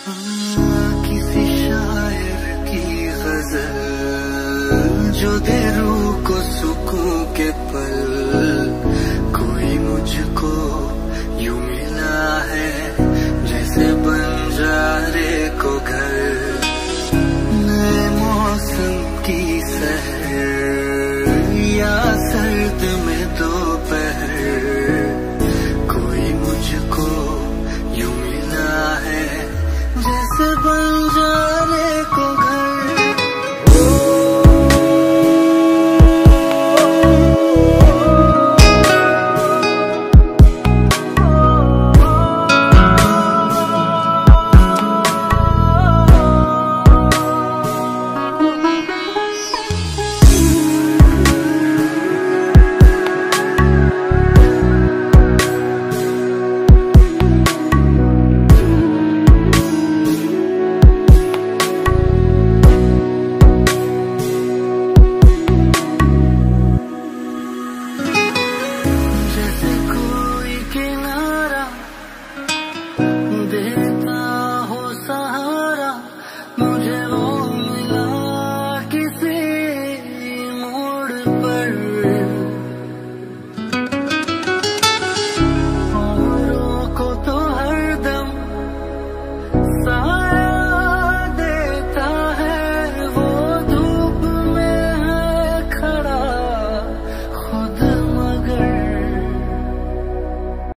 किसी शायर की गज़ल जो दे को सुकून के पल 这次捧着